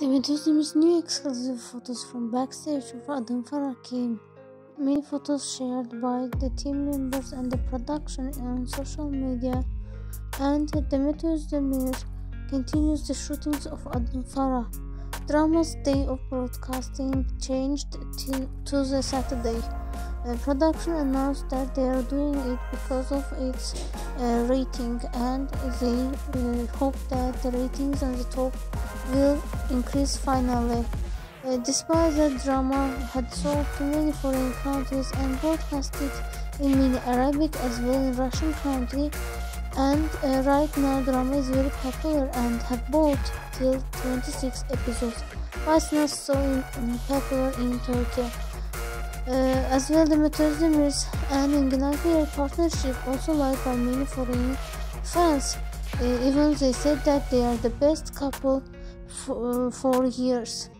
Demet Özdemir's new exclusive photos from backstage of Farah came. Many photos shared by the team members and the production on social media. And Demet Özdemir continues the shootings of Adım Farah. Drama's day of broadcasting changed to the Saturday. Uh, production announced that they are doing it because of its uh, rating and they uh, hope that the ratings on the top will increase finally. Uh, despite that drama had sold to many foreign countries and broadcasted in many Arabic as well in Russian country and uh, right now drama is very popular and have bought till 26 episodes. Was not so popular in Turkey. Uh, as well, the Özdemir and Engin partnership also liked by many foreign fans. Uh, even they said that they are the best couple uh, for years.